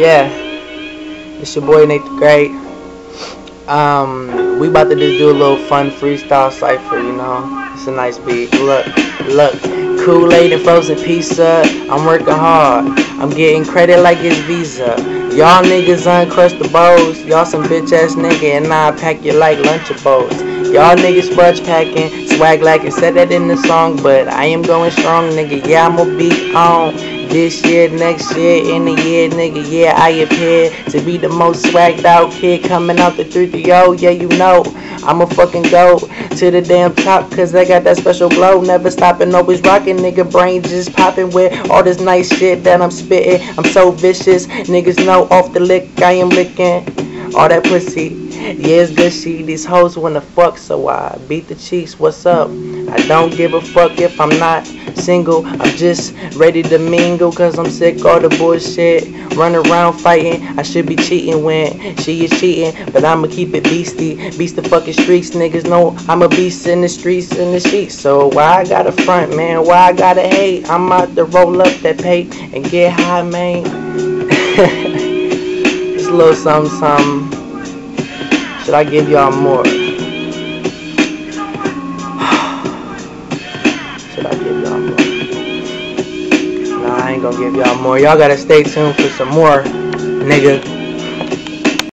Yeah, it's your boy Nate the Great. Um, we about to just do a little fun freestyle cipher, you know. It's a nice beat. Look, look, Kool-Aid and frozen pizza. I'm working hard. I'm getting credit like it's Visa. Y'all niggas uncrustables. Y'all some bitch ass nigga, and I pack you like Lunchables. Y'all niggas fudge packing, swag like it said that in the song, but I am going strong, nigga. Yeah, I'ma be on this year, next year, in the year, nigga. Yeah, I appear to be the most swagged out kid coming out the 330. Yeah, you know, I'ma fucking go to the damn top, cause I got that special glow. Never stopping, always rocking, nigga. Brain just popping with all this nice shit that I'm spitting. I'm so vicious, niggas know off the lick, I am licking all that pussy. It's good shit. These hoes wanna fuck, so I beat the cheeks. What's up? I don't give a fuck if I'm not single. I'm just ready to mingle, cause I'm sick all the bullshit. Run around fighting. I should be cheating when she is cheating, but I'ma keep it beastie. Beast the fucking streets, niggas know I'm a beast in the streets in the sheets. So why I gotta front, man? Why I gotta hate? I'm out to roll up that pay and get high, man. Just a little something, something. Should I give y'all more? Should I give y'all more? Nah, I ain't gonna give y'all more. Y'all gotta stay tuned for some more, nigga.